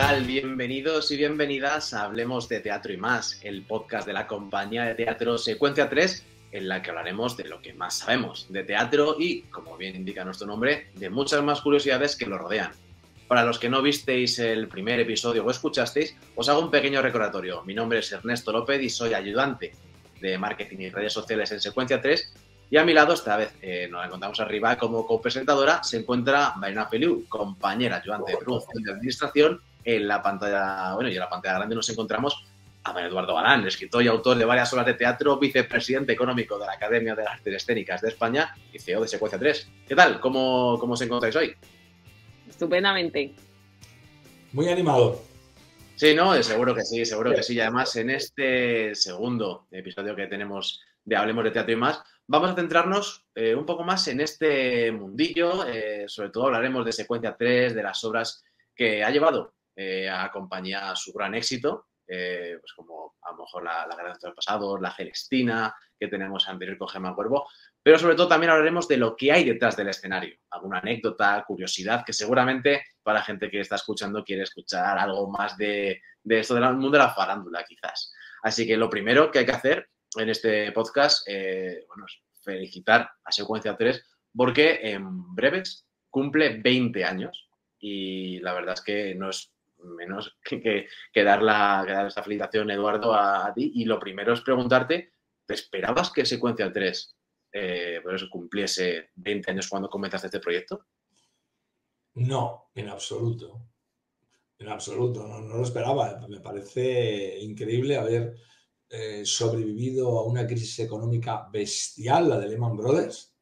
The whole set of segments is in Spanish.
tal? Bienvenidos y bienvenidas a Hablemos de Teatro y más, el podcast de la compañía de teatro Secuencia 3, en la que hablaremos de lo que más sabemos, de teatro y, como bien indica nuestro nombre, de muchas más curiosidades que lo rodean. Para los que no visteis el primer episodio o escuchasteis, os hago un pequeño recordatorio. Mi nombre es Ernesto López y soy ayudante de marketing y redes sociales en Secuencia 3 y a mi lado, esta vez eh, nos encontramos arriba como copresentadora, se encuentra Marina Feliu, compañera ayudante de producción de administración. En la pantalla, bueno, y en la pantalla grande nos encontramos a Manuel Eduardo Galán, escritor y autor de varias obras de teatro, vicepresidente económico de la Academia de Artes Escénicas de España y CEO de Secuencia 3. ¿Qué tal? ¿Cómo, cómo os encontráis hoy? Estupendamente. Muy animado. Sí, no, seguro que sí, seguro que sí. Y además, en este segundo episodio que tenemos de Hablemos de Teatro y más, vamos a centrarnos eh, un poco más en este mundillo. Eh, sobre todo hablaremos de Secuencia 3, de las obras que ha llevado eh, a compañía a su gran éxito, pues como a lo mejor la, Gran de los Pasados, la Celestina, que tenemos anterior con Gemma Cuervo, pero sobre todo también hablaremos de lo que hay detrás del escenario. Alguna anécdota, curiosidad, que seguramente para la gente que está escuchando quiere escuchar algo más de, de esto del mundo de la farándula, quizás. Así que lo primero que hay que hacer en este podcast, eh, bueno, felicitar a Secuencia 3 porque en breves cumple 20 años y la verdad es que no es menos que, que, dar, esta felicitación, Eduardo, a, ti. Y lo primero es preguntarte, ¿te esperabas que Secuencia 3 eh, cumpliese 20 años cuando comenzaste este proyecto? No, en absoluto. En absoluto, no, no lo esperaba. Me parece increíble haber eh, sobrevivido a una crisis económica bestial, la de Lehman Brothers,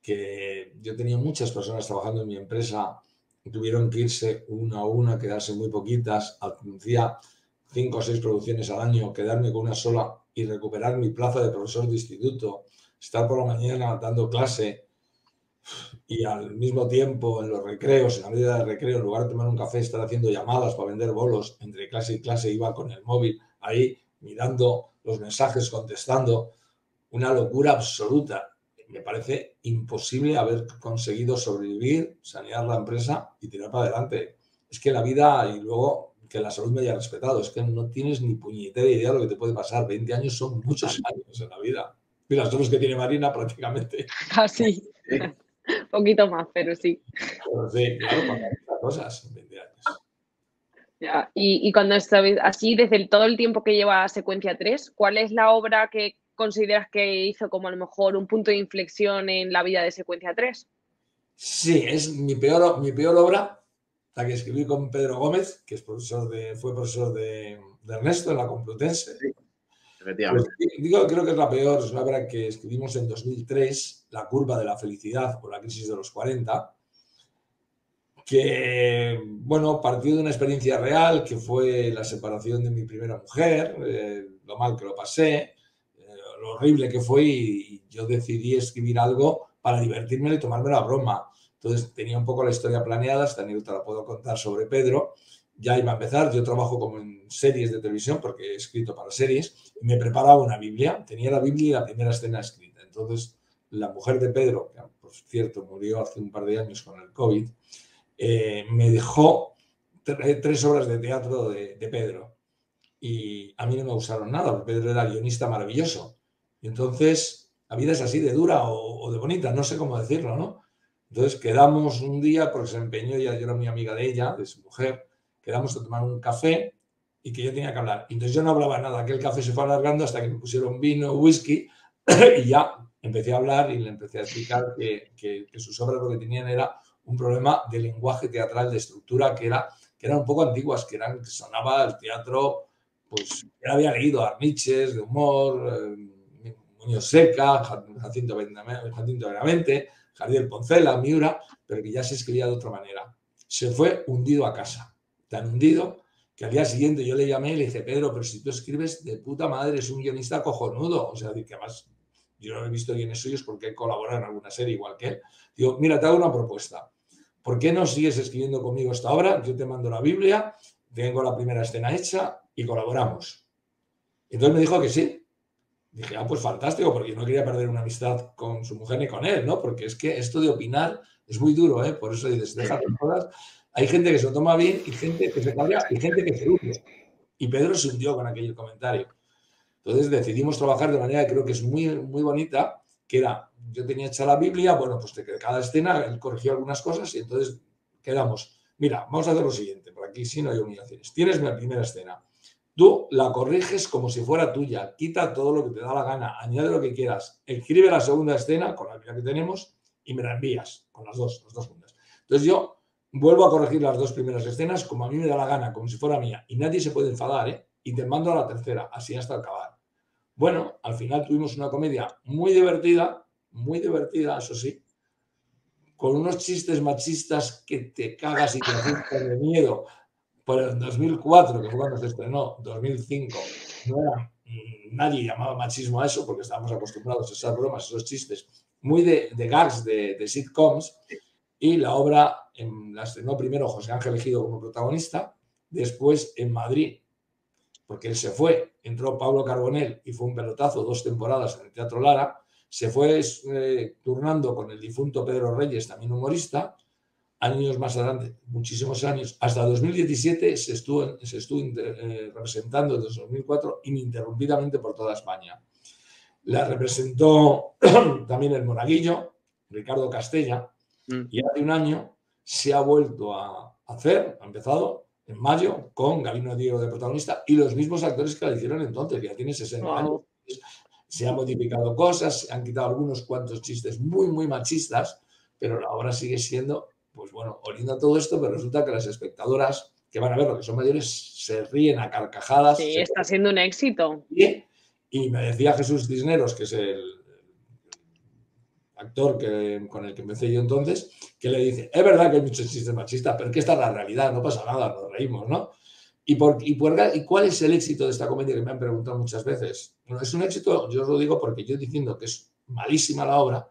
que yo tenía muchas personas trabajando en mi empresa, tuvieron que irse una a una, quedarse muy poquitas, hacía cinco o seis producciones al año, quedarme con una sola y recuperar mi plaza de profesor de instituto, estar por la mañana dando clase y al mismo tiempo en los recreos, en la medida de recreo, en lugar de tomar un café, estar haciendo llamadas para vender bolos entre clase y clase, iba con el móvil ahí mirando los mensajes, contestando, una locura absoluta. Me parece imposible haber conseguido sobrevivir, sanear la empresa y tirar para adelante. Es que la vida y luego que la salud me haya respetado, es que no tienes ni puñetera idea de lo que te puede pasar. 20 años son muchos años en la vida. Mira, son los que tiene Marina prácticamente. Casi. Ah, Un poquito más, pero sí. Pero sí, claro, para cosas, 20 años. Ya. Y, y, cuando así, desde todo el tiempo que lleva Secuencia 3, ¿cuál es la obra que consideras que hizo como a lo mejor un punto de inflexión en la vida de Secuencia 3? Sí, es mi peor, mi peor obra, la que escribí con Pedro Gómez, que es profesor de, fue profesor de, de Ernesto en la Complutense. Sí, efectivamente. Pues, digo, creo que es la peor, es una obra que escribimos en 2003, La curva de la felicidad por la crisis de los 40 que, bueno, partió de una experiencia real, que fue la separación de mi primera mujer, eh, lo mal que lo pasé, lo horrible que fue, y, yo decidí escribir algo para divertirme y tomarme la broma. Entonces tenía un poco la historia planeada, esta anécdota la puedo contar sobre Pedro. Ya iba a empezar, yo trabajo como en series de televisión porque he escrito para series y me preparaba una Biblia, tenía la Biblia y la primera escena escrita. Entonces la mujer de Pedro, que por cierto murió hace un par de años con el COVID, eh, me dejó tres obras de teatro de, de, Pedro. Y a mí no me gustaron nada, porque Pedro era guionista maravilloso. Entonces, la vida es así de dura o, de bonita, no sé cómo decirlo, ¿no? Entonces quedamos un día, porque se empeñó, ya yo era muy amiga de ella, de su mujer, quedamos a tomar un café y que yo tenía que hablar. Entonces yo no hablaba nada, aquel café se fue alargando hasta que me pusieron vino, whisky, y ya empecé a hablar y le empecé a explicar que, que, que sus obras lo que tenían era un problema de lenguaje teatral, de estructura, que, era, que eran un poco antiguas, que, eran, que sonaba el teatro, pues ya había leído Arniches, de humor, eh, Muñoz Seca, Jacinto, Benavente, Javier Poncela, Miura, pero que ya se escribía de otra manera. Se fue hundido a casa, tan hundido que al día siguiente yo le llamé y le dije, Pedro, pero si tú escribes de puta madre, es un guionista cojonudo. O sea, que además yo no he visto guiones suyos porque he colaborado en alguna serie igual que él. Digo, mira, te hago una propuesta. ¿por qué no sigues escribiendo conmigo esta obra? Yo te mando la Biblia, tengo la primera escena hecha y colaboramos. Entonces me dijo que sí. Dije, ah, pues fantástico, porque yo no quería perder una amistad con su mujer ni con él, ¿no? Porque es que esto de opinar es muy duro, ¿eh? Por eso dices, déjate todas. Hay gente que se lo toma bien y gente que se cambia y gente que se hunde. Y Pedro se hundió con aquel comentario. Entonces decidimos trabajar de manera que creo que es muy, muy bonita, que era, yo tenía hecha la Biblia, bueno, pues de cada escena él corrigió algunas cosas y entonces quedamos, mira, vamos a hacer lo siguiente, por aquí sí no hay humillaciones. Tienes mi primera escena. Tú la corriges como si fuera tuya, quita todo lo que te da la gana, añade lo que quieras, escribe la segunda escena con la que tenemos y me la envías con las dos, las dos juntas. Entonces yo vuelvo a corregir las dos primeras escenas como a mí me da la gana, como si fuera mía, y nadie se puede enfadar, ¿eh? Y te mando a la tercera, así hasta acabar. Bueno, al final tuvimos una comedia muy divertida, muy divertida, eso sí, con unos chistes machistas que te cagas y te asustas de miedo. Por el 2004, que fue cuando se estrenó, 2005, no era, mm, nadie llamaba machismo a eso porque estábamos acostumbrados a esas bromas, esos chistes, muy de, gags de, sitcoms. Y la obra la estrenó primero José Ángel Ejido como protagonista, después en Madrid porque él se fue, entró Pablo Carbonell y fue un pelotazo, dos temporadas en el Teatro Lara, se fue eh, turnando con el difunto Pedro Reyes, también humorista, años más adelante, muchísimos años, hasta 2017 se estuvo, se estuvo eh, representando desde 2004 ininterrumpidamente por toda España. La representó también el Monaguillo, Ricardo Castella, mm. y hace un año se ha vuelto a hacer, ha empezado en mayo con Gabino Diego de protagonista y los mismos actores que la hicieron entonces, que ya tiene 60 años. Se han modificado cosas, se han quitado algunos cuantos chistes muy, muy machistas, pero la obra sigue siendo, pues bueno, oliendo todo esto, pero resulta que las espectadoras que van a ver lo que son mayores se ríen a carcajadas. Sí, está siendo un éxito. Y me decía Jesús Cisneros, que es el, actor que, con el que empecé yo entonces, que le dice, es verdad que hay muchos chistes machistas, pero que esta es la realidad, no pasa nada, nos reímos, ¿no? ¿Y, por, y, ¿Y cuál es el éxito de esta comedia que me han preguntado muchas veces? Bueno, es un éxito, yo os lo digo porque yo diciendo que es malísima la obra,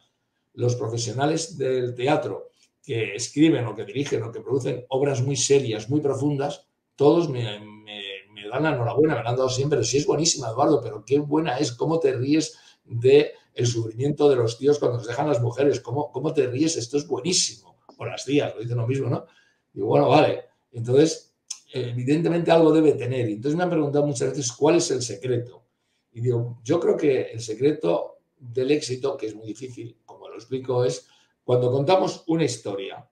los profesionales del teatro que escriben o que dirigen o que producen obras muy serias, muy profundas, todos me, me, dan la enhorabuena, me han dado siempre, sí es buenísima, Eduardo, pero qué buena es, cómo te ríes de el sufrimiento de los tíos cuando nos dejan las mujeres. ¿Cómo, cómo te ríes? Esto es buenísimo. O las tías, lo dicen lo mismo, ¿no? Y bueno, vale. Entonces, evidentemente algo debe tener. Y entonces me han preguntado muchas veces cuál es el secreto. Y digo, yo creo que el secreto del éxito, que es muy difícil, como lo explico, es cuando contamos una historia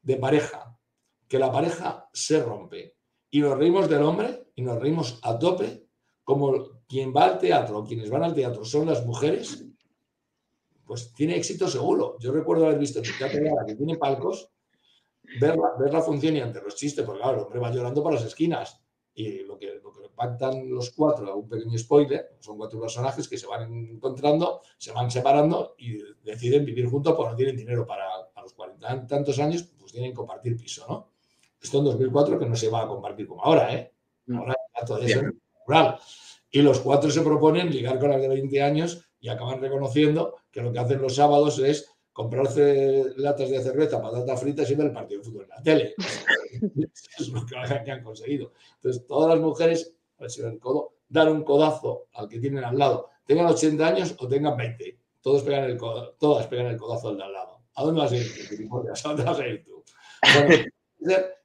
de pareja, que la pareja se rompe y nos reímos del hombre y nos reímos a tope, como quien va al teatro, quienes van al teatro son las mujeres, pues tiene éxito seguro. Yo recuerdo haber visto en el teatro que tiene palcos, ver la, función y ante los chistes, porque claro, el hombre va llorando por las esquinas. Y lo que, lo que pactan los cuatro, un pequeño spoiler, son cuatro personajes que se van encontrando, se van separando y deciden vivir juntos porque no tienen dinero para a los cuarenta tantos años, pues tienen que compartir piso, ¿no? Esto en 2004 que no se va a compartir como ahora, ¿eh? Mm. Ahora todo eso es natural. Y los cuatro se proponen ligar con las de 20 años y acaban reconociendo que lo que hacen los sábados es comprarse latas de cerveza, patatas fritas y ver el partido de fútbol en la tele. Eso es lo que han conseguido. Entonces, todas las mujeres, a ver si el codo, dan un codazo al que tienen al lado, tengan 80 años o tengan 20. Todos pegan el todas pegan el codazo al de al lado. ¿A dónde vas a ir ¿A dónde vas a ir tú? Bueno,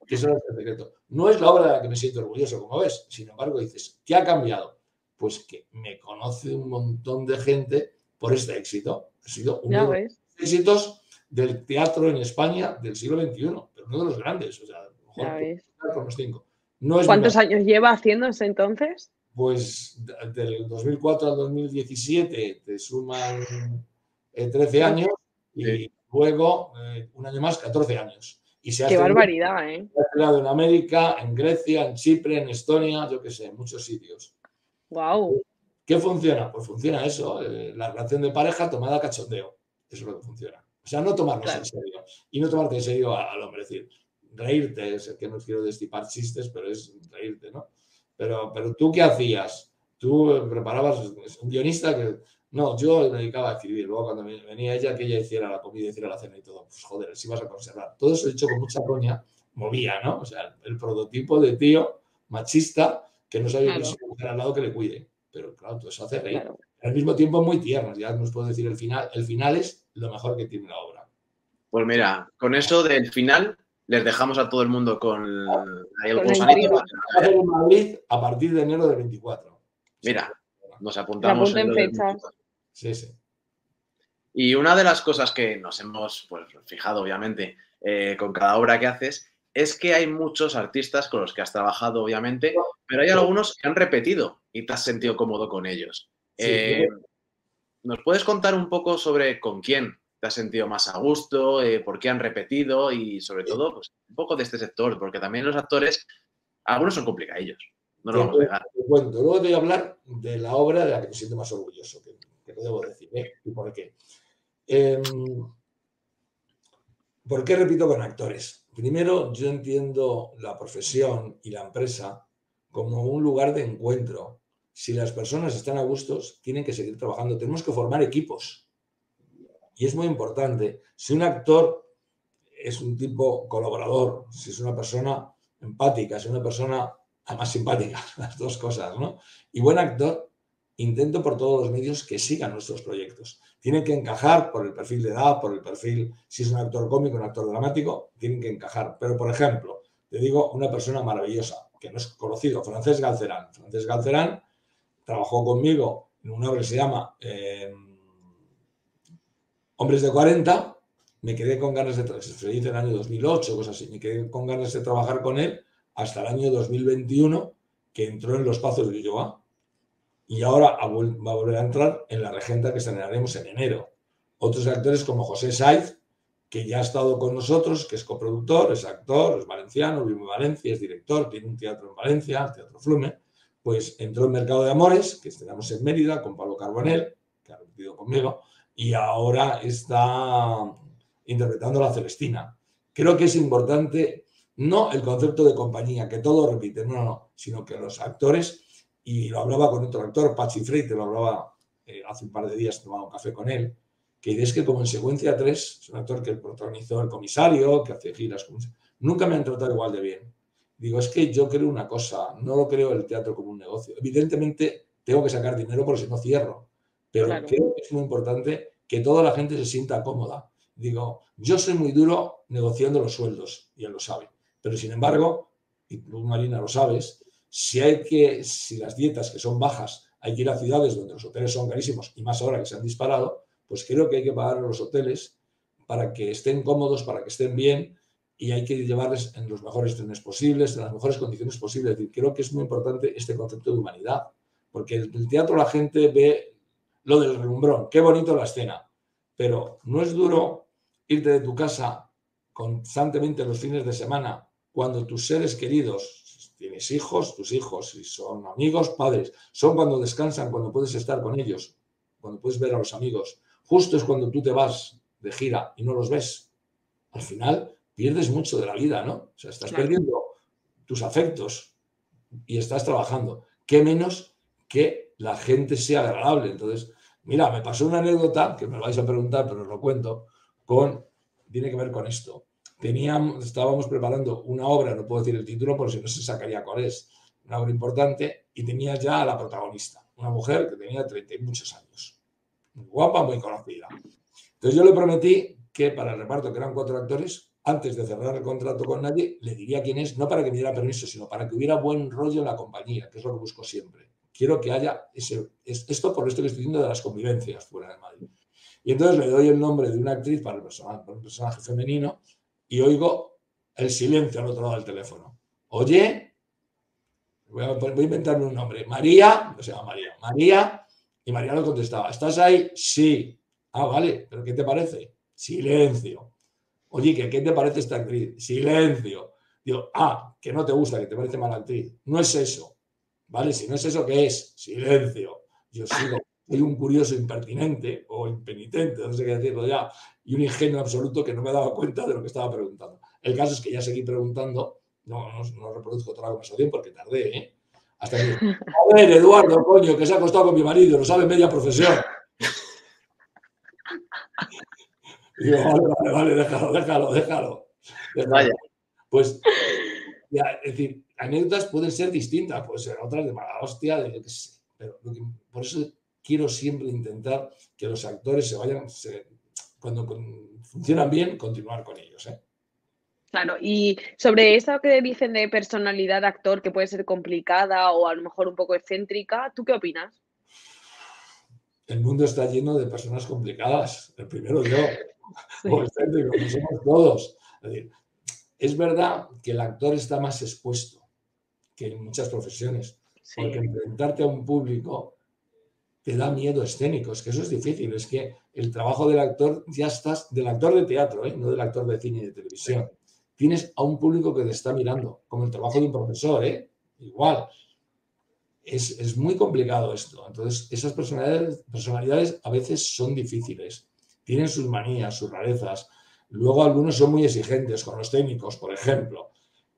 que eso es el secreto. No es la obra de la que me siento orgulloso, como ves. Sin embargo, dices, ¿qué ha cambiado? pues que me conoce un montón de gente por este éxito. Ha sido uno de los éxitos del teatro en España del siglo XXI, pero uno de los grandes. O sea, mejor los cinco. ¿Cuántos años lleva haciéndose entonces? Pues del 2004 al 2017 te suman 13 eh, años y luego eh, un año más, 14 años. Y se Qué barbaridad, ¿eh? Se ha en América, en Grecia, en Chipre, en Estonia, yo qué sé, en muchos sitios. Wow. ¿Qué funciona? Pues funciona eso, eh, la relación de pareja tomada a cachondeo. Eso es lo que funciona. O sea, no tomarnos en serio. Y no tomarte en serio al hombre. Es decir, reírte, es que no quiero destipar chistes, pero es reírte, ¿no? Pero, pero tú, ¿qué hacías? Tú preparabas un guionista que. No, yo me dedicaba a escribir. Luego, cuando venía ella, que ella hiciera la comida, hiciera la cena y todo, pues joder, si vas a conservar. Todo eso hecho con mucha coña, movía, ¿no? O sea, el prototipo de tío machista que no sabe claro. mujer al lado que le cuide. Pero claro, todo eso hace reír. Al mismo tiempo muy tierno, ya nos puedo decir el final. El final es lo mejor que tiene la obra. Pues mira, con eso del final les dejamos a todo el mundo con el Con gusanito. la en Madrid a partir de enero del 24. Mira, nos apuntamos. en fechas. 24. Sí, sí. Y una de las cosas que nos hemos pues, fijado, obviamente, eh, con cada obra que haces, es que hay muchos artistas con los que has trabajado, obviamente, pero hay algunos que han repetido y te has sentido cómodo con ellos. Sí, Eh, ¿Nos puedes contar un poco sobre con quién te has sentido más a gusto, eh, por qué han repetido y sobre todo pues, un poco de este sector? Porque también los actores, algunos son complicadillos, no lo vamos a negar. Te cuento. Luego te voy a hablar de la obra de la que me siento más orgulloso, que, que lo debo decir, ¿eh? ¿Y por qué? Em, ¿Por qué repito con actores? Primero, yo entiendo la profesión y la empresa como un lugar de encuentro. Si las personas están a gustos, tienen que seguir trabajando. Tenemos que formar equipos. Y es muy importante. Si un actor es un tipo colaborador, si es una persona empática, si es una persona además simpática, las dos cosas, ¿no? Y buen actor, intento por todos los medios que sigan nuestros proyectos. Tienen que encajar por el perfil de edad, por el perfil, si es un actor cómico, un actor dramático, tienen que encajar. Pero, por ejemplo, te digo una persona maravillosa, que no es conocido, Francés Galcerán. Francés Galcerán trabajó conmigo en una obra que se llama eh, Hombres de 40. Me quedé con ganas de, se en el año 2008, cosas así, me quedé con ganas de trabajar con él hasta el año 2021, que entró en los Pazos de Ulloa. Y ahora va a volver a entrar en la regenta que estrenaremos en enero. Otros actores como José Saiz, que ya ha estado con nosotros, que es coproductor, es actor, es valenciano, vive en Valencia, es director, tiene un teatro en Valencia, el Teatro Flume, pues entró en Mercado de Amores, que estrenamos en Mérida con Pablo Carbonell, que ha repetido conmigo, y ahora está interpretando a la Celestina. Creo que es importante no el concepto de compañía, que todo repite, no, no, no, sino que los actores, y lo hablaba con otro actor, Pachi Freite, lo hablaba eh, hace un par de días, tomaba un café con él, que es que como en Secuencia 3, es un actor que protagonizó El Comisario, que hace giras, nunca me han tratado igual de bien. Digo, es que yo creo una cosa, no lo creo el teatro como un negocio. Evidentemente tengo que sacar dinero porque si no cierro, pero Claro. creo que es muy importante que toda la gente se sienta cómoda. Digo, yo soy muy duro negociando los sueldos, y él lo sabe, pero sin embargo, y tú Marina lo sabes, si hay que, si las dietas que son bajas, hay que ir a ciudades donde los hoteles son carísimos y más ahora que se han disparado, pues creo que hay que pagar a los hoteles para que estén cómodos, para que estén bien y hay que llevarles en los mejores trenes posibles, en las mejores condiciones posibles. Es decir, creo que es muy importante este concepto de humanidad, porque en el teatro la gente ve lo del relumbrón, qué bonito la escena, pero no es duro irte de tu casa constantemente los fines de semana cuando tus seres queridos, tienes hijos, tus hijos, si son amigos, padres, son cuando descansan, cuando puedes estar con ellos, cuando puedes ver a los amigos. Justo es cuando tú te vas de gira y no los ves. Al final pierdes mucho de la vida, ¿no? O sea, estás Claro. perdiendo tus afectos y estás trabajando. ¿Qué menos que la gente sea agradable? Entonces, mira, me pasó una anécdota, que me lo vais a preguntar, pero os lo cuento, con, tiene que ver con esto. Teníamos, estábamos preparando una obra, no puedo decir el título por si no se sacaría cuál es, una obra importante, y tenía ya a la protagonista, una mujer que tenía 30 y muchos años, guapa, muy conocida. Entonces yo le prometí que para el reparto, que eran cuatro actores, antes de cerrar el contrato con nadie, le diría quién es, no para que me diera permiso, sino para que hubiera buen rollo en la compañía, que es lo que busco siempre. Quiero que haya esto por esto que estoy diciendo de las convivencias fuera de Madrid. Y entonces le doy el nombre de una actriz para el personaje, femenino y oigo el silencio al otro lado del teléfono. Oye, voy a, voy inventarme un nombre. María, no se llama María, María, y María le contestaba, ¿estás ahí? Sí. Ah, vale, pero ¿qué te parece? Silencio. Oye, ¿qué, ¿qué te parece esta actriz? Silencio. Digo, ah, que no te gusta, que te parece mala actriz. No es eso. ¿Vale? Si no es eso, ¿qué es? Silencio. Yo sigo. Soy un curioso impertinente o impenitente, no sé qué decirlo ya, y un ingenuo absoluto que no me daba cuenta de lo que estaba preguntando. El caso es que ya seguí preguntando, no, no, no reproduzco toda la conversación porque tardé, ¿eh? Hasta que, a ver, Eduardo, coño, que se ha acostado con mi marido, lo sabe media profesión. Y digo, vale, vale, vale, déjalo, déjalo, déjalo. déjalo. Vaya. Pues, ya, es decir, anécdotas pueden ser distintas, pueden ser otras de mala hostia, de yo qué sé. Pero lo que- por eso quiero siempre intentar que los actores se vayan, se- cuando con- funcionan bien, continuar con ellos. ¿eh? Claro, y sobre eso que dicen de personalidad de actor que puede ser complicada o a lo mejor un poco excéntrica, ¿tú qué opinas? El mundo está lleno de personas complicadas. El primero yo, o excéntrico, como somos todos. Es, verdad que el actor está más expuesto que en muchas profesiones, porque enfrentarte a un público te da miedo escénico, es que eso es difícil, es que el trabajo del actor ya estás, del actor de teatro, ¿eh? no del actor de cine y de televisión tienes a un público que te está mirando, como el trabajo de un profesor, ¿eh? Igual. Es, muy complicado esto. Entonces, esas personalidades, personalidades a veces son difíciles. Tienen sus manías, sus rarezas. Luego algunos son muy exigentes con los técnicos, por ejemplo.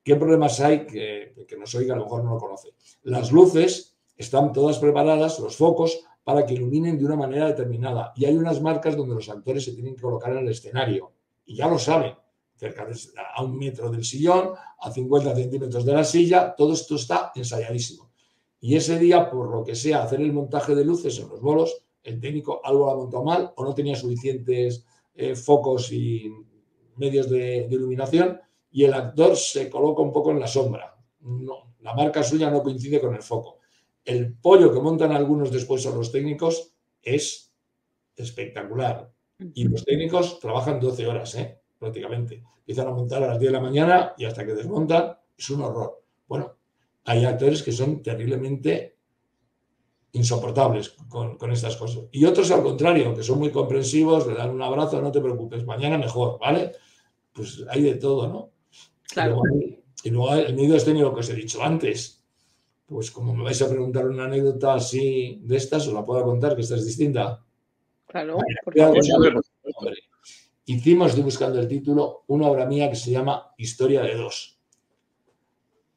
¿Qué problemas hay que, que nos oiga a lo mejor no lo conoce? Las luces están todas preparadas, los focos, para que iluminen de una manera determinada. Y hay unas marcas donde los actores se tienen que colocar en el escenario. Y ya lo saben cerca de, a un metro del sillón, a 50 centímetros de la silla, todo esto está ensayadísimo. Y ese día, por lo que sea, hacer el montaje de luces en los bolos, el técnico algo lo ha montado mal o no tenía suficientes eh, focos y medios de, iluminación y el actor se coloca un poco en la sombra. No, la marca suya no coincide con el foco. El pollo que montan algunos después a los técnicos es espectacular. Y los técnicos trabajan 12 horas, ¿eh? prácticamente. Empiezan a montar a las 10 de la mañana y hasta que desmontan es un horror. Bueno, hay actores que son terriblemente insoportables con, estas cosas. Y otros al contrario, que son muy comprensivos, le dan un abrazo, no te preocupes, mañana mejor, ¿vale? Pues hay de todo, ¿no? Claro. Y luego, el medio escénico que os he dicho antes. Pues como me vais a preguntar una anécdota así de estas, os la puedo contar, que esta es distinta. Claro, por favor hicimos de Buscando el Título una obra mía que se llama Historia de dos.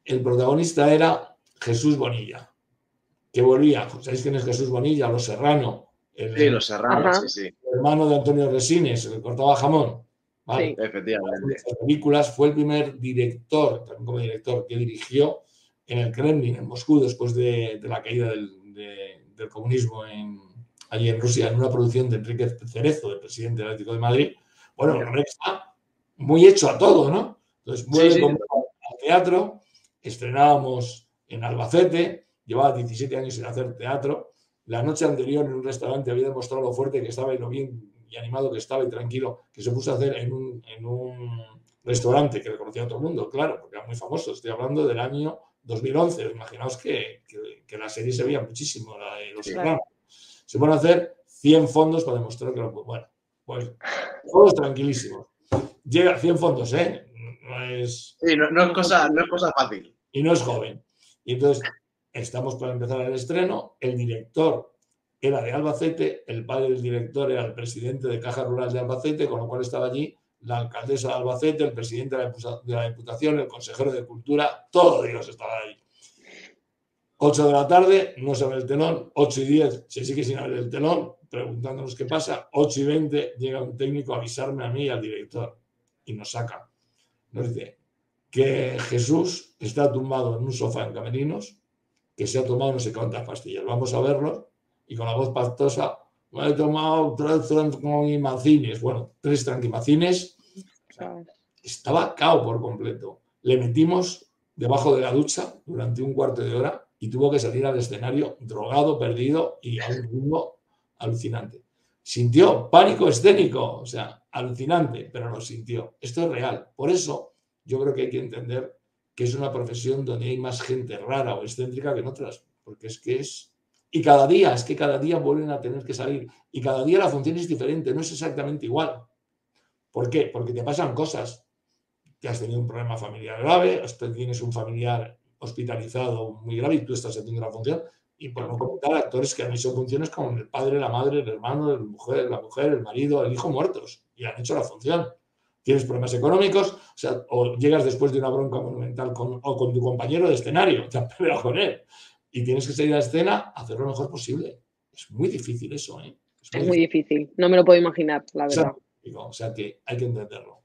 El protagonista era Jesús Bonilla, que volvía, ¿sabéis quién es Jesús Bonilla? Los Serrano. El, sí, Los Serrano, sí, sí. hermano de Antonio Resines, que cortaba jamón. Sí. Efectivamente. películas fue el primer director, también como director, que dirigió en el Kremlin, en Moscú, después de, la caída del, comunismo allí en Rusia, en una producción de Enrique Cerezo, del presidente del Atlético de Madrid, bueno, el hombre está muy hecho a todo, ¿no? Entonces, vuelve al teatro, estrenábamos en Albacete, llevaba 17 años sin hacer teatro. La noche anterior en un restaurante había demostrado lo fuerte que estaba y lo bien y animado que estaba y tranquilo que se puso a hacer en un, en un restaurante que reconocía a todo el mundo, claro, porque era muy famoso. Estoy hablando del año 2011. Imaginaos que, que, la serie se veía muchísimo, la de los Se van a hacer 100 fondos para demostrar que lo bueno. Pues todos tranquilísimos. Llega a 100 fondos, ¿eh? No es... Sí, no, es cosa, no es cosa fácil. Y no es joven. Y entonces estamos para empezar el estreno. El director era de Albacete, el padre del director era el presidente de Caja Rural de Albacete, con lo cual estaba allí la alcaldesa de Albacete, el presidente de la Diputación, el consejero de Cultura, todo Dios estaba ahí. 8 de la tarde, no se ve el telón, 8 y 10 se sigue sin abrir el telón, preguntándonos qué pasa. 8 y 20 llega un técnico a avisarme a mí y al director y nos saca. Nos dice que Jesús está tumbado en un sofá en Camerinos, que se ha tomado no sé cuántas pastillas. Vamos a verlo y con la voz pastosa, me he tomado tres tranquimacines. Bueno, tres tranquimacines. estaba cao por completo. Le metimos debajo de la ducha durante un cuarto de hora y tuvo que salir al escenario drogado, perdido y a un ritmo alucinante. Sintió pánico escénico, o sea, alucinante, pero lo sintió. Esto es real. Por eso yo creo que hay que entender que es una profesión donde hay más gente rara o excéntrica que en otras, porque es que es... Y cada día, es que cada día vuelven a tener que salir. Y cada día la función es diferente, no es exactamente igual. ¿Por qué? Porque te pasan cosas. Que has tenido un problema familiar grave, tienes un familiar hospitalizado muy grave y tú estás haciendo una función y por no comentar actores que han hecho funciones como el padre, la madre, el hermano, la mujer, la mujer, el marido, el hijo muertos y han hecho la función. Tienes problemas económicos, o o llegas después de una bronca monumental con, o con tu compañero de escenario, te has peleado con él y tienes que salir a la escena a hacer lo mejor posible. Es muy difícil eso, ¿eh? Es muy, difícil. no me lo puedo imaginar, la verdad. O sea, que hay que entenderlo.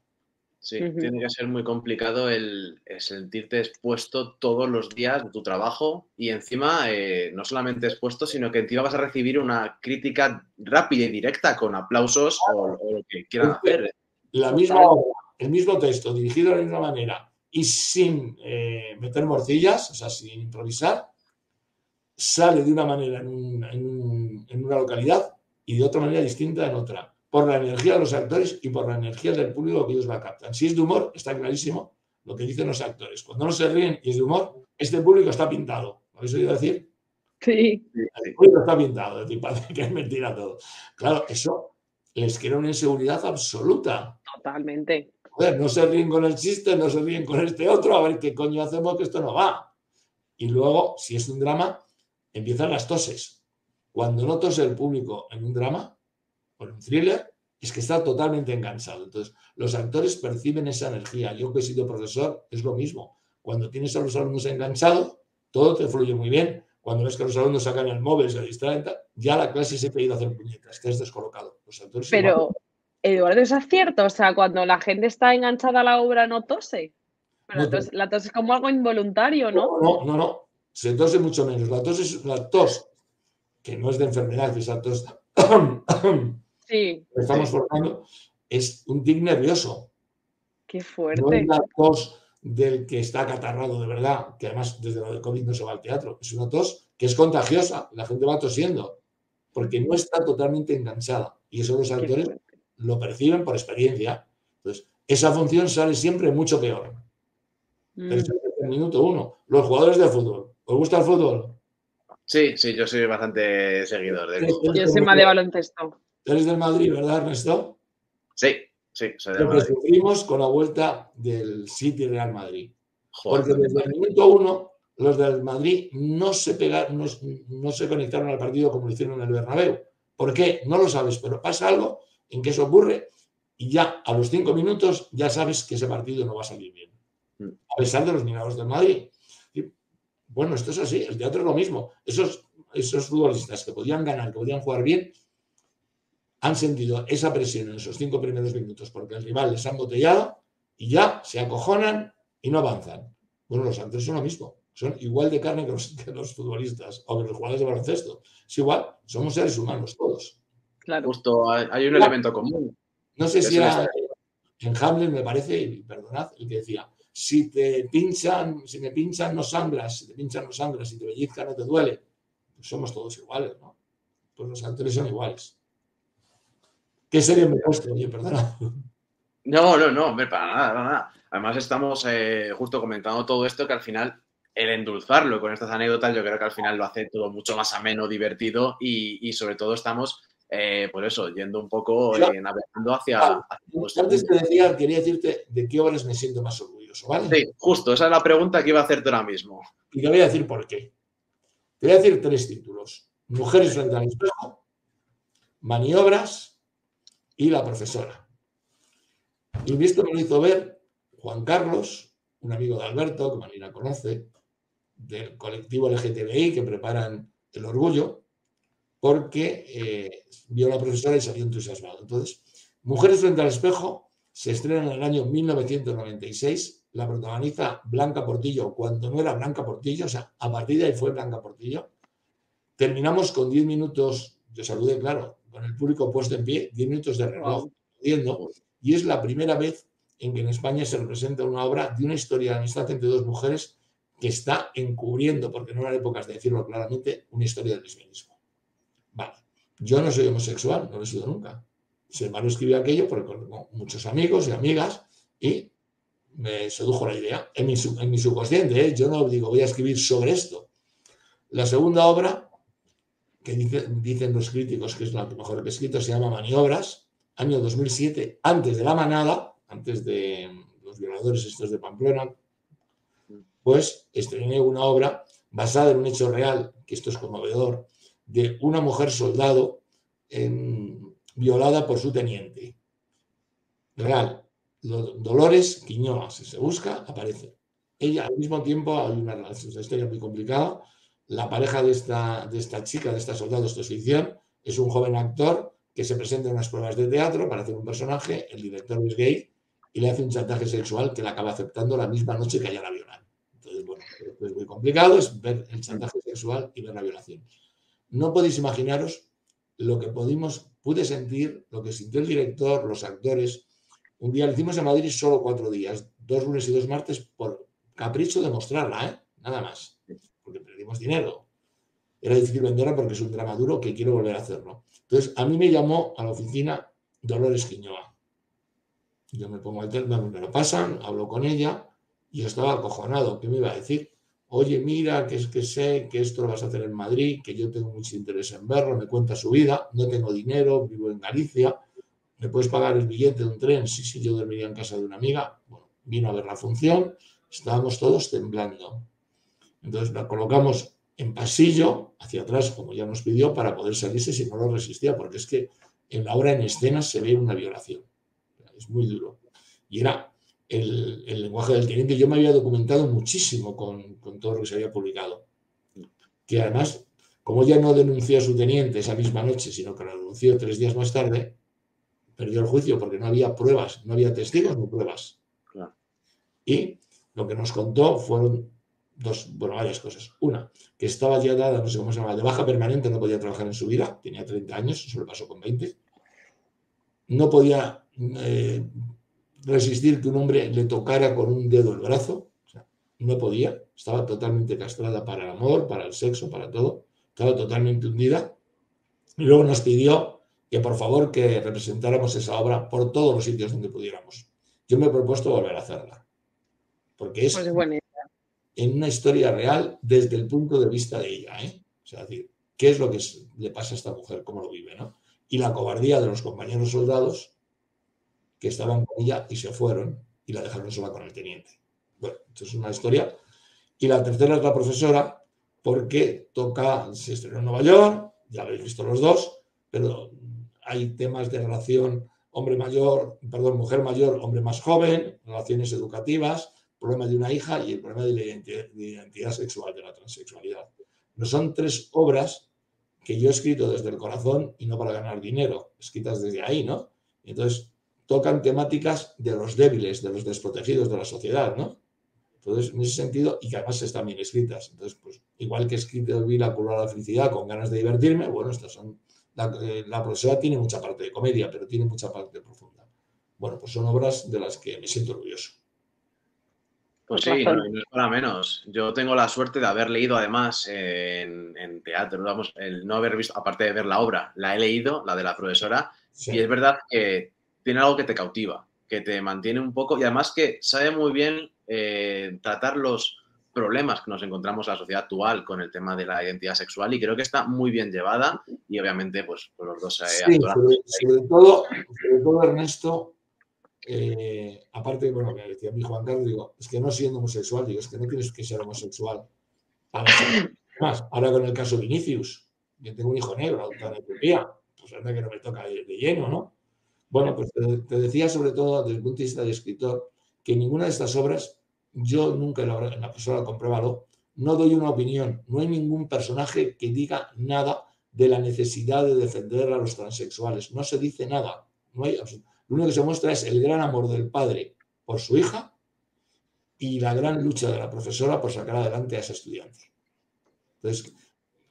Sí, tiene que ser muy complicado el, sentirte expuesto todos los días de tu trabajo y encima eh, no solamente expuesto, sino que encima vas a recibir una crítica rápida y directa con aplausos o, lo que quieran hacer. La misma obra el mismo texto, dirigido de la misma manera y sin eh, meter morcillas, o sea, sin improvisar, sale de una manera en, una localidad y de otra manera distinta en otra, por la energía de los actores y por la energía del público que ellos la captan. Si es de humor, está clarísimo lo que dicen los actores. Cuando no se ríen y es de humor, este público está pintado. ¿Lo habéis oído decir? Sí. El público está pintado, de que es mentira todo. Claro, eso les crea una inseguridad absoluta. Totalmente. Joder, no se ríen con el chiste, no se ríen con este otro, a ver qué coño hacemos que esto no va. Y luego, si es un drama, empiezan las toses. Cuando no tose el público en un drama o en un thriller, es que está totalmente enganchado. Entonces, los actores perciben esa energía. Yo que he sido profesor, es lo mismo. Cuando tienes a los alumnos enganchados, todo te fluye muy bien. Cuando ves que los alumnos sacan el móvil, se distraen, ya la clase se ha ido a hacer puñetas, has descolocado. Los actores Pero, Eduardo, ¿eso es cierto? O sea, cuando la gente está enganchada a la obra, no tose. la tos es como algo involuntario, ¿no? No, no, no se tose mucho menos. La tos es la tos, que no es de enfermedad, que es la tos sí. que estamos formando, es un tic nervioso. Qué fuerte. No es la tos del que está catarrado de verdad, que además desde lo del COVID no se va al teatro. Es una tos que es contagiosa, la gente va tosiendo, porque no está totalmente enganchada. Y eso los actores lo perciben por experiencia. Entonces, esa función sale siempre mucho peor. Mm. Pero el minuto uno. Los jugadores de fútbol ¿Os gusta el fútbol? Sí, sí, yo soy bastante seguidor del fútbol. Yo soy más de baloncesto. Eres del Madrid, ¿verdad, Ernesto? Sí, sí, soy del Madrid. sufrimos con la vuelta del City Real Madrid. Porque desde el minuto uno, los del Madrid no se, pegaron, no, se conectaron al partido como lo hicieron en el Bernabéu. ¿Por qué? No lo sabes, pero pasa algo en que eso ocurre y ya a los cinco minutos ya sabes que ese partido no va a salir bien. Mm. A pesar de los milagros del Madrid. Bueno, esto es así, el teatro es lo mismo. Esos, esos futbolistas que podían ganar, que podían jugar bien, han sentido esa presión en esos cinco primeros minutos porque el rival les ha embotellado y ya se acojonan y no avanzan. Bueno, los actores son lo mismo, son igual de carne que los, futbolistas o que los jugadores de baloncesto. Es igual, somos seres humanos todos. Claro. Justo hay un elemento común. No sé si era en Hamlet, me parece, y perdonad, el que decía, si te pinchan, si me pinchan no sangras, si te pinchan no sangras, si te pellizcan no te duele. Pues somos todos iguales, ¿no? Pues los actores son iguales. ¿Qué serio me puesto? Oye, perdona. No, no, no, para nada, para nada. Además estamos eh, justo comentando todo esto que al final el endulzarlo con estas anécdotas yo creo que al final lo hace todo mucho más ameno, divertido y, sobre todo estamos eh, por eso, yendo un poco, eh, navegando hacia... Ah, antes te decía, quería decirte de qué obras me siento más orgulloso. Sí, justo, esa es la pregunta que iba a hacerte ahora mismo. Y te voy a decir por qué. Te voy a decir tres títulos. Mujeres frente al espejo, Maniobras y La profesora. Y esto me lo hizo ver Juan Carlos, un amigo de Alberto, que Marina conoce, del colectivo LGTBI que preparan el orgullo, porque eh, vio a la profesora y salió entusiasmado. Entonces, Mujeres frente al espejo se estrena en el año 1996 la protagoniza Blanca Portillo cuando no era Blanca Portillo, o sea, a partir de ahí fue Blanca Portillo. Terminamos con 10 minutos, de saludé, claro, con el público puesto en pie, 10 minutos de reloj, y es la primera vez en que en España se representa una obra de una historia de amistad entre dos mujeres que está encubriendo, porque no eran épocas de decirlo claramente, una historia del lesbianismo. Vale, yo no soy homosexual, no lo he sido nunca. Sin embargo, escribí aquello porque con muchos amigos y amigas y me sedujo la idea, en mi, subconsciente, ¿eh? yo no digo voy a escribir sobre esto. La segunda obra, que dicen los críticos que es la mejor que he escrito, se llama Maniobras, año 2007, antes de la manada, antes de los violadores estos de Pamplona, pues estrené una obra basada en un hecho real, que esto es conmovedor, de una mujer soldado violada por su teniente. Real, Dolores Quiñoa, si se busca, aparece. Ella, al mismo tiempo, hay una, relación, historia muy complicada. La pareja de esta, de esta chica, de esta soldado, esto es ficción, es un joven actor que se presenta en unas pruebas de teatro para hacer un personaje, el director es gay, y le hace un chantaje sexual que la acaba aceptando la misma noche que ella la violan. Entonces, bueno, es muy complicado, es ver el chantaje sexual y ver la violación. No podéis imaginaros lo que pudimos, pude sentir, lo que sintió el director, los actores, Un día lo hicimos en Madrid solo cuatro días, dos lunes y dos martes, por capricho de mostrarla, ¿eh? Nada más. Porque perdimos dinero. Era difícil venderla porque es un drama duro que quiero volver a hacerlo. Entonces, a mí me llamó a la oficina Dolores Quiñoa. Yo me pongo al teléfono, me lo pasan, hablo con ella y yo estaba acojonado. ¿Qué me iba a decir? Oye, mira, que es que sé que esto lo vas a hacer en Madrid, que yo tengo mucho interés en verlo, me cuenta su vida, no tengo dinero, vivo en Galicia, ¿me puedes pagar el billete de un tren? Sí, sí, yo dormiría en casa de una amiga. Bueno, vino a ver la función, estábamos todos temblando. Entonces la colocamos en pasillo, hacia atrás, como ya nos pidió, para poder salirse si no lo resistía, porque es que en la obra en escena se ve una violación. Es muy duro. Y era el, lenguaje del teniente. Yo me había documentado muchísimo con, todo lo que se había publicado. Que además, como ya no denunció a su teniente esa misma noche, sino que lo denunció tres días más tarde, perdió el juicio porque no había pruebas, no había testigos ni pruebas. Y lo que nos contó fueron dos, bueno, varias cosas. Una, que estaba ya dada, no sé cómo se llama, de baja permanente, no podía trabajar en su vida, tenía 30 años, eso le pasó con 20. No podía eh, resistir que un hombre le tocara con un dedo el brazo, no podía, estaba totalmente castrada para el amor, para el sexo, para todo, estaba totalmente hundida. Y luego nos pidió que por favor que representáramos esa obra por todos los sitios donde pudiéramos. Yo me he propuesto volver a hacerla, porque es pues en una historia real desde el punto de vista de ella, ¿eh? O sea, decir, qué es lo que le pasa a esta mujer, cómo lo vive, ¿no? Y la cobardía de los compañeros soldados que estaban con ella y se fueron y la dejaron sola con el teniente. Bueno, esto es una historia. Y la tercera es la profesora, porque toca, se estrenó en Nueva York, ya habéis visto los dos, pero hay temas de relación hombre mayor, perdón, mujer mayor, hombre más joven, relaciones educativas, problema de una hija y el problema de la identidad, sexual, de la transexualidad. No son tres obras que yo he escrito desde el corazón y no para ganar dinero, escritas desde ahí, ¿no? Entonces, tocan temáticas de los débiles, de los desprotegidos de la sociedad, ¿no? Entonces, en ese sentido, y que además están bien escritas. Entonces, pues, igual que escrito la curva de la felicidad con ganas de divertirme, bueno, estas son. La, eh, la profesora tiene mucha parte de comedia, pero tiene mucha parte profunda. Bueno, pues son obras de las que me siento orgulloso. Pues sí, no, es para menos. Yo tengo la suerte de haber leído además en, teatro, vamos, el no haber visto, aparte de ver la obra, la he leído, la de la profesora, y es verdad que tiene algo que te cautiva, que te mantiene un poco, y además que sabe muy bien eh, tratar los problemas que nos encontramos en la sociedad actual con el tema de la identidad sexual y creo que está muy bien llevada y obviamente pues, los dos eh, sí, sobre, todo, sobre todo Ernesto eh, aparte, bueno, me decía mi Juan Carlos, digo, es que no siendo homosexual, digo, es que no tienes que ser homosexual más. Ahora con el caso Vinicius, yo tengo un hijo negro, adoptado en Etiopía, pues anda que no me toca de, lleno, ¿no? Bueno, pues te, decía sobre todo desde el punto de vista de escritor que ninguna de estas obras, yo nunca la, en la compruébalo, no doy una opinión, no hay ningún personaje que diga nada de la necesidad de defender a los transexuales, no se dice nada, no hay lo único que se muestra es el gran amor del padre por su hija y la gran lucha de la profesora por sacar adelante a ese estudiante. Entonces,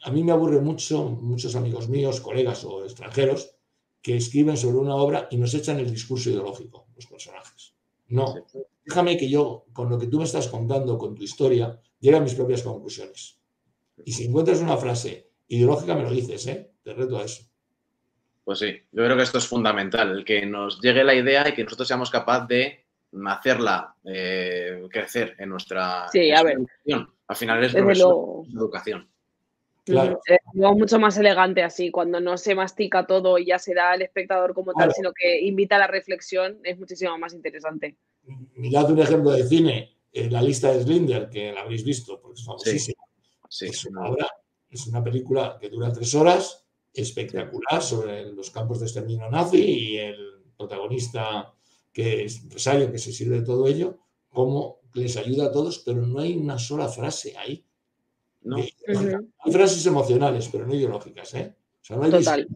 a mí me aburre mucho, muchos amigos míos, colegas o extranjeros, que escriben sobre una obra y nos echan el discurso ideológico, los personajes. No, déjame que yo, con lo que tú me estás contando, con tu historia, llegue a mis propias conclusiones. Y si encuentras una frase ideológica, me lo dices, ¿eh? Te reto a eso. Pues sí, yo creo que esto es fundamental, el que nos llegue la idea y que nosotros seamos capaces de hacerla eh, crecer en nuestra, sí, a ver. educación. Al final es educación. Claro. Es mucho más elegante así, cuando no se mastica todo y ya se da al espectador como tal, sino que invita a la reflexión, es muchísimo más interesante. Mirad un ejemplo de cine, en la lista de Slinder, que la habéis visto, porque es famosísima. Sí. Es, una obra, es una película que dura tres horas, espectacular sobre los campos de exterminio nazi y el protagonista que es empresario que se sirve de todo ello, cómo les ayuda a todos, pero no hay una sola frase ahí. No. Hay frases emocionales, pero no ideológicas. ¿eh? Total.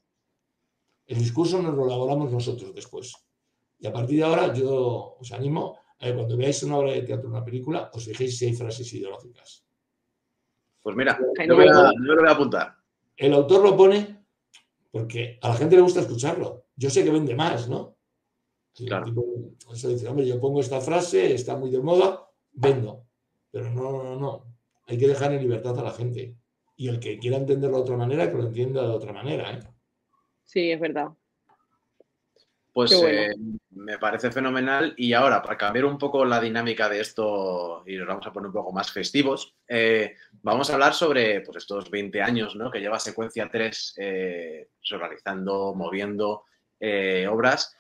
El discurso nos lo elaboramos nosotros después. Y a partir de ahora yo os animo a que cuando veáis una obra de teatro, una película, os fijéis si hay frases ideológicas. Pues mira, yo, voy a, yo lo voy a apuntar. El autor lo pone porque a la gente le gusta escucharlo. Yo sé que vende más, ¿no? dice, hombre, yo pongo esta frase, está muy de moda, vendo. Pero no, no, no. Hay que dejar en libertad a la gente. Y el que quiera entenderlo de otra manera, que lo entienda de otra manera. ¿eh? Sí, es verdad. Pues eh, me parece fenomenal. Y ahora, para cambiar un poco la dinámica de esto y nos vamos a poner un poco más festivos, eh, vamos a hablar sobre pues, estos 20 años ¿no? que lleva Secuencia 3 eh, realizando, moviendo obras.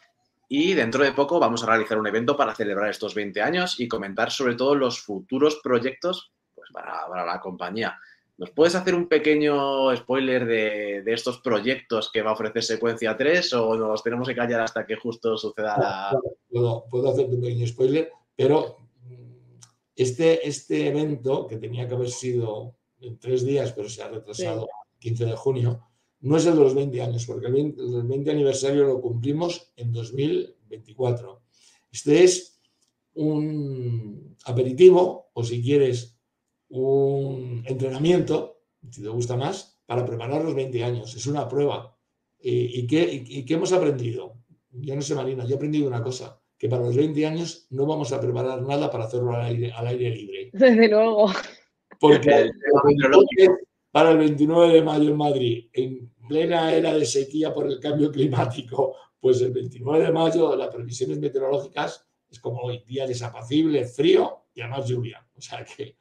Y dentro de poco vamos a realizar un evento para celebrar estos 20 años y comentar sobre todo los futuros proyectos pues, para la compañía. ¿Nos puedes hacer un pequeño spoiler de, estos proyectos que va a ofrecer Secuencia 3 o nos tenemos que callar hasta que justo suceda la... Puedo, puedo hacerte un pequeño spoiler, pero mm, este, este evento, que tenía que haber sido en tres días, pero se ha retrasado al 15 de junio, no es el de los 20 años, porque el 20, el 20 aniversario lo cumplimos en 2024. Este es un aperitivo, o si quieres, un entrenamiento, si te gusta más, para preparar los 20 años. Es una prueba. ¿Y, qué, hemos aprendido? Yo no sé, Marina, yo he aprendido una cosa, que para los 20 años no vamos a preparar nada para hacerlo al aire, al aire libre. Desde luego. Porque para el 29 de mayo en Madrid, en plena era de sequía por el cambio climático, pues el 29 de mayo las previsiones meteorológicas es como hoy, día desapacible, frío y además lluvia. O sea que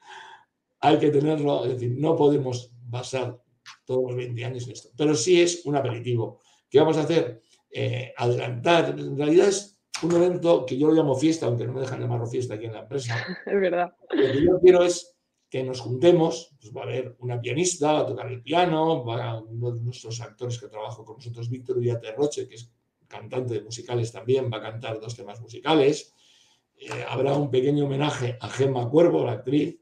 hay que tenerlo, es decir, no podemos basar todos los 20 años en esto, pero sí es un aperitivo. ¿Qué vamos a hacer? Eh, adelantar, en realidad es un evento que yo lo llamo fiesta, aunque no me dejan llamarlo fiesta aquí en la empresa. Es verdad. Lo que yo quiero es que nos juntemos, pues va a haber una pianista, va a tocar el piano, va uno de nuestros actores que trabaja con nosotros, Víctor Roche, que es cantante de musicales también, va a cantar dos temas musicales. Eh, habrá un pequeño homenaje a Gemma Cuervo, la actriz,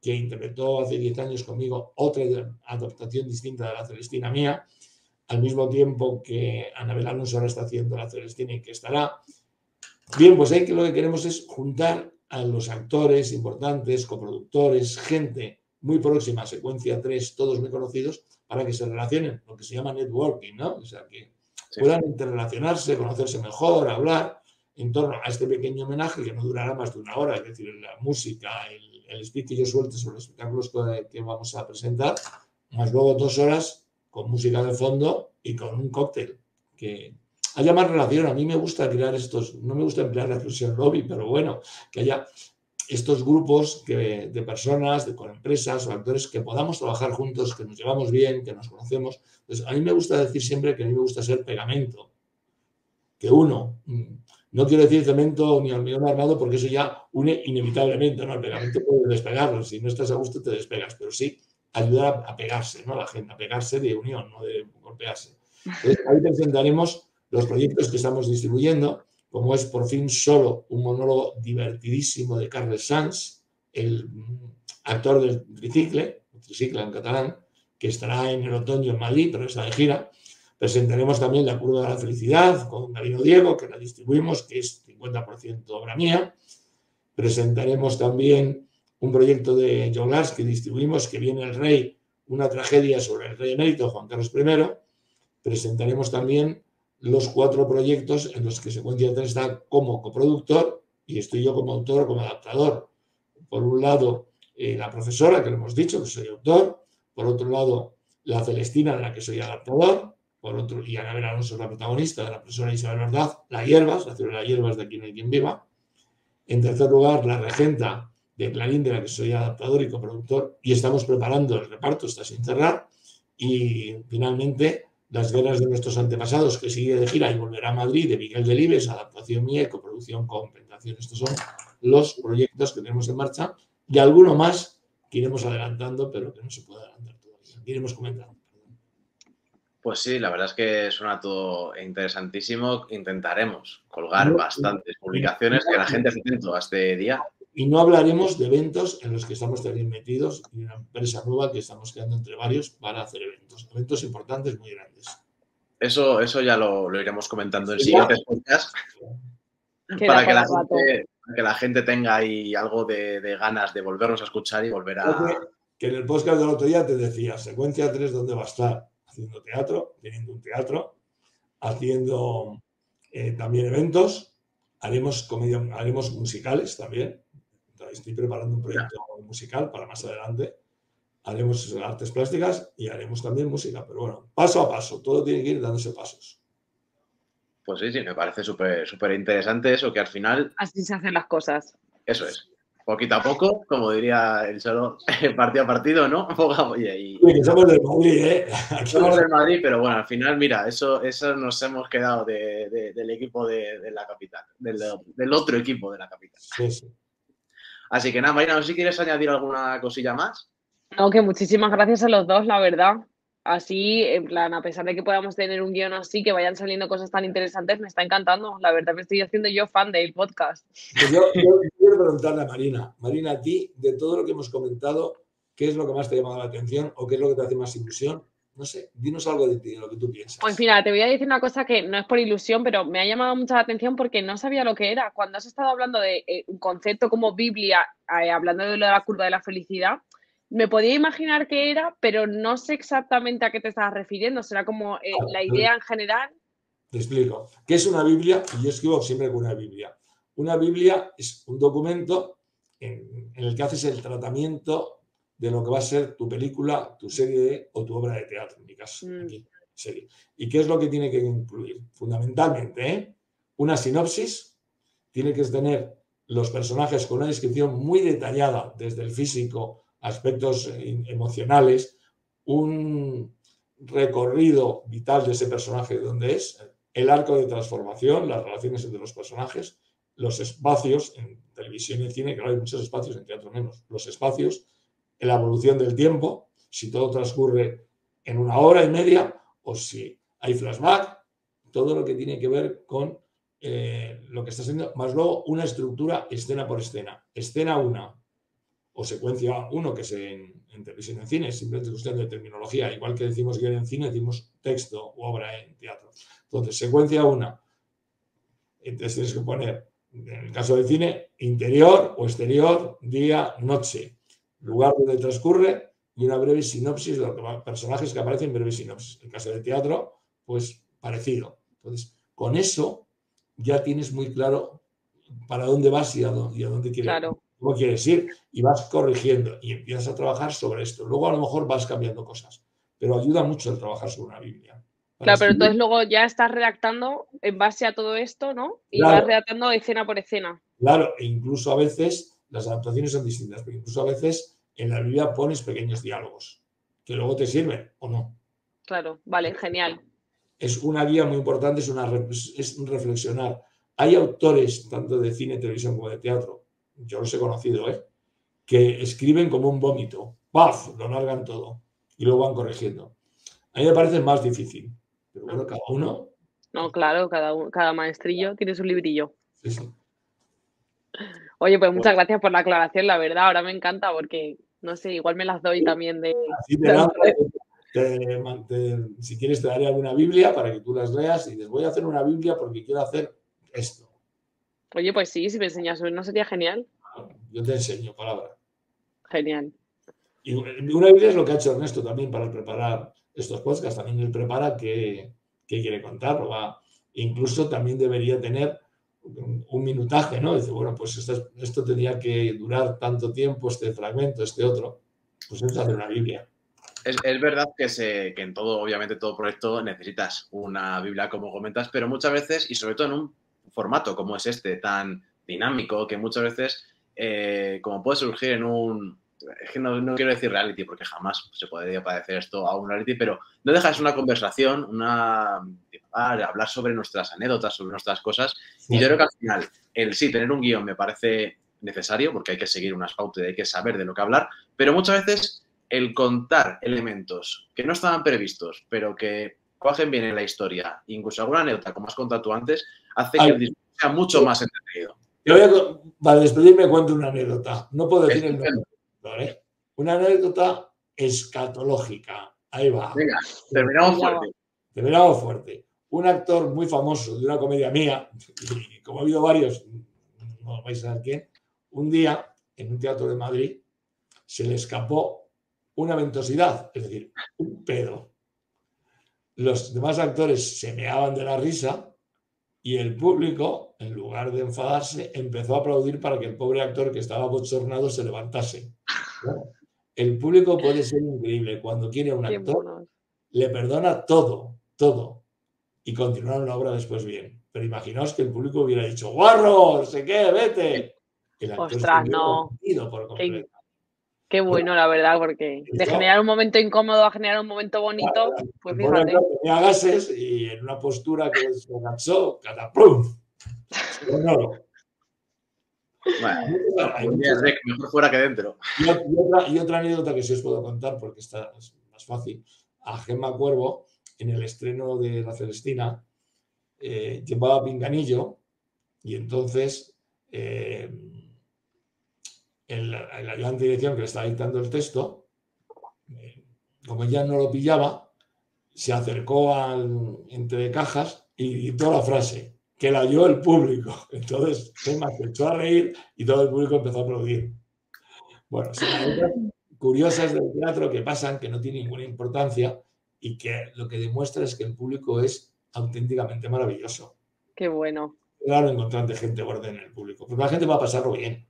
que interpretó hace 10 años conmigo otra adaptación distinta de la Celestina mía, al mismo tiempo que Anabel Alonso ahora está haciendo la Celestina y que estará. Bien, pues ahí que lo que queremos es juntar a los actores importantes, coproductores, gente muy próxima, secuencia 3, todos muy conocidos, para que se relacionen, lo que se llama networking, ¿no? O sea, que puedan interrelacionarse, conocerse mejor, hablar en torno a este pequeño homenaje que no durará más de una hora, es decir, la música, el el speech que yo suelte sobre los espectáculos que, vamos a presentar, más luego dos horas con música de fondo y con un cóctel. Que haya más relación. A mí me gusta crear estos, no me gusta emplear la expresión lobby, pero bueno, que haya estos grupos de personas, de, con empresas o actores que podamos trabajar juntos, que nos llevamos bien, que nos conocemos. Entonces, a mí me gusta decir siempre que a mí me gusta ser pegamento. Que uno mm, no quiero decir cemento ni hormigón armado porque eso ya une inevitablemente, ¿no? El pegamento puede despegarlo, si no estás a gusto te despegas, pero sí ayudar a, pegarse, ¿no? La gente, a pegarse de unión, no de golpearse. Entonces, ahí presentaremos los proyectos que estamos distribuyendo, como es por fin solo un monólogo divertidísimo de Carles Sanz, el actor del tricicle, tricicle en catalán, que estará en el otoño en Madrid, pero está de gira, Presentaremos también la curva de la felicidad con Gabino Diego, que la distribuimos, que es 50% obra mía. Presentaremos también un proyecto de John Lars que distribuimos, que viene el rey, una tragedia sobre el rey emérito Juan Carlos I. Presentaremos también los cuatro proyectos en los que Secuencia 3 está como coproductor y estoy yo como autor, como adaptador. Por un lado, eh, la profesora, que lo hemos dicho, que soy autor. Por otro lado, la Celestina, de la que soy adaptador por otro, y Ana Alonso es la protagonista de la profesora Isabel Verdad, La Hierbas, la ciudad de las Hierbas de no hay quien viva. En tercer lugar, La Regenta de Clarín, de la que soy adaptador y coproductor, y estamos preparando el reparto, está sin cerrar. Y finalmente, Las Guerras de nuestros antepasados, que sigue de gira y volverá a Madrid, de Miguel Delibes, adaptación mía y coproducción con Pentación. Estos son los proyectos que tenemos en marcha y alguno más que iremos adelantando, pero que no se puede adelantar todavía. Iremos comentando. Pues sí, la verdad es que suena todo interesantísimo. Intentaremos colgar bastantes publicaciones que la gente se atento a este día. Y no hablaremos de eventos en los que estamos también metidos y una empresa nueva que estamos creando entre varios para hacer eventos. Eventos importantes, muy grandes. Eso, eso ya lo, iremos comentando en siguientes podcasts. Para que, la gente, que la gente tenga ahí algo de, ganas de volvernos a escuchar y volver a. Que en el podcast del otro día te decía, secuencia 3, ¿dónde va a estar? Haciendo teatro, teniendo un teatro, haciendo eh, también eventos haremos comedia, haremos musicales también. Estoy preparando un proyecto musical para más adelante. Haremos artes plásticas y haremos también música. Pero bueno, paso a paso, todo tiene que ir dándose pasos. Pues sí, sí, me parece súper súper interesante eso, que al final... Así se hacen las cosas. Eso es. Poquito a poco, como diría el solo, partido a partido, ¿no? Y, sí, somos del Madrid, ¿eh? somos del Madrid, pero bueno, al final, mira, eso, eso nos hemos quedado del equipo de, la capital, del, otro equipo de la capital. Sí, sí. Así que nada, Marina, no sé si quieres añadir alguna cosilla más. No, que muchísimas gracias a los dos, la verdad. Así, en plan, a pesar de que podamos tener un guion así, que vayan saliendo cosas tan interesantes, me está encantando. La verdad me estoy haciendo yo fan del podcast. Yo, quiero preguntarle a Marina. Marina, a ti, de todo lo que hemos comentado, ¿qué es lo que más te ha llamado la atención o qué es lo que te hace más ilusión? No sé, dinos algo de ti, de lo que tú piensas. Pues mira, te voy a decir una cosa que no es por ilusión, pero me ha llamado mucha la atención porque no sabía lo que era. Cuando has estado hablando de eh, un concepto como Biblia, eh, hablando de lo de la curva de la felicidad, me podía imaginar qué era, pero no sé exactamente a qué te estabas refiriendo. Será como eh, ah, la idea en general. Te explico. ¿Qué es una Biblia? Y yo escribo siempre con una Biblia. Una Biblia es un documento en, el que haces el tratamiento de lo que va a ser tu película, tu serie o tu obra de teatro, en mi caso. Mm. serie. ¿Y qué es lo que tiene que incluir? Fundamentalmente, ¿eh? una sinopsis, tiene que tener los personajes con una descripción muy detallada, desde el físico aspectos eh, emocionales, un recorrido vital de ese personaje de dónde es, el arco de transformación, las relaciones entre los personajes, los espacios, en televisión y en cine, claro, hay muchos espacios, en teatro menos, los espacios, la evolución del tiempo, si todo transcurre en una hora y media o si hay flashback, todo lo que tiene que ver con eh, lo que está haciendo, más luego una estructura escena por escena. Escena una, o secuencia 1, que es en, televisión y en cine, es simplemente cuestión de terminología. Igual que decimos guion en cine, decimos texto u obra en teatro. Entonces, secuencia 1, entonces tienes que poner, en el caso del cine, interior o exterior, día, noche, lugar donde transcurre y una breve sinopsis de los personajes que aparecen en breve sinopsis. En el caso del teatro, pues parecido. Entonces, con eso ya tienes muy claro para dónde vas y a dónde, y a dónde quieres claro cómo quieres ir y vas corrigiendo y empiezas a trabajar sobre esto. Luego a lo mejor vas cambiando cosas, pero ayuda mucho el trabajar sobre una Biblia. Claro, pero entonces luego ya estás redactando en base a todo esto, ¿no? Y vas redactando escena por escena. Claro, e incluso a veces las adaptaciones son distintas, pero incluso a veces en la Biblia pones pequeños diálogos que luego te sirven o no. Claro, vale, genial. Es una guía muy importante, es, una, es reflexionar. Hay autores, tanto de cine, televisión como de teatro, yo los he conocido, ¿eh? que escriben como un vómito, ¡paf! Lo largan todo y luego van corrigiendo. A mí me parece más difícil, pero bueno, cada uno. No, claro, cada, cada maestrillo tiene su librillo. Sí, sí. Oye, pues muchas gracias por la aclaración, la verdad, ahora me encanta porque, no sé, igual me las doy también de... si quieres te daré alguna Biblia para que tú las leas y les voy a hacer una Biblia porque quiero hacer esto. Oye, pues sí, si me enseñas ¿no sería genial? Yo te enseño, palabra. Genial. Y una Biblia es lo que ha hecho Ernesto también para preparar estos podcasts. También él prepara qué, quiere contar. Va. Incluso también debería tener un, minutaje, ¿no? Dice, bueno, pues esto, esto tendría que durar tanto tiempo, este fragmento, este otro. Pues eso es hacer una Biblia. Es, es, verdad que, se, que en todo, obviamente, todo proyecto necesitas una Biblia, como comentas, pero muchas veces, y sobre todo en un formato como es este, tan dinámico, que muchas veces, eh, como puede surgir en un... Es que no, quiero decir reality, porque jamás se podría parecer esto a un reality, pero no dejas una conversación, una hablar sobre nuestras anécdotas, sobre nuestras cosas. Y yo creo que al final, el sí, tener un guion me parece necesario, porque hay que seguir unas pautas y hay que saber de lo que hablar, pero muchas veces el contar elementos que no estaban previstos, pero que cogen bien en la historia, incluso alguna anécdota, como has contado tú antes, hace que el discurso sea mucho más entretenido. Yo para despedirme cuento una anécdota. No puedo decir el nombre. Una anécdota escatológica. Ahí va. Venga, terminamos fuerte. Terminamos fuerte. Un actor muy famoso de una comedia mía, y como ha habido varios, no vais a saber quién, un día en un teatro de Madrid se le escapó una ventosidad, es decir, un pedo. Los demás actores se meaban de la risa Y el público, en lugar de enfadarse, empezó a aplaudir para que el pobre actor que estaba bochornado se levantase. el público puede ser increíble. Cuando quiere a un actor, le perdona todo, todo. Y continuar la obra después bien. Pero imaginaos que el público hubiera dicho, guarro, sé qué, vete. El actor Ostras, no. Por completo. Qué bueno, la verdad, porque de generar un momento incómodo a generar un momento bonito, pues fíjate. Tenía gases y en una postura que se agachó, cataplum. Bueno, mejor fuera que dentro. Y, otra, anécdota que sí os puedo contar, porque está es más fácil. A Gemma Cuervo, en el estreno de La Celestina, eh, llevaba pinganillo y entonces eh, el, ayudante de dirección que le estaba dictando el texto, como ya no lo pillaba, se acercó al entre cajas y dictó la frase, que la oyó el público. Entonces se echó a reír y todo el público empezó a aplaudir. Bueno, son curiosas del teatro que pasan, que no tienen ninguna importancia y que lo que demuestra es que el público es auténticamente maravilloso. Qué bueno. Claro, encontrar gente orden en el público, porque la gente va a pasarlo bien.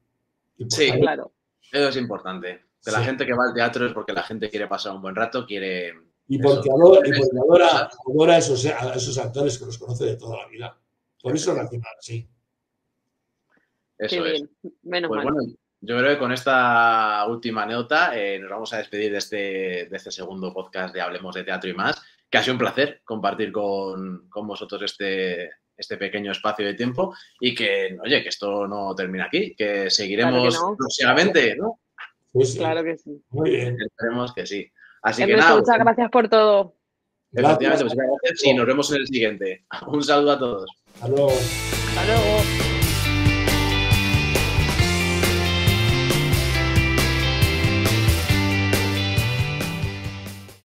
Sí, claro. Eso es importante. Que la gente que va al teatro es porque la gente quiere pasar un buen rato, quiere. Y porque, adora, a, esos, esos, actores que los conoce de toda la vida. Por eso reacciona sí. Eso es. Menos pues Bueno, yo creo que con esta última anécdota eh, nos vamos a despedir de este, de este segundo podcast de Hablemos de Teatro y más, que ha sido un placer compartir con, con vosotros este, este pequeño espacio de tiempo y que, oye, que esto no termina aquí, que seguiremos próximamente, ¿no? Claro que sí. Muy bien. Esperemos que sí. Así que nada. Muchas gracias por todo. Efectivamente, pues gracias y nos vemos en el siguiente. Un saludo a todos. Hasta luego. Hasta luego.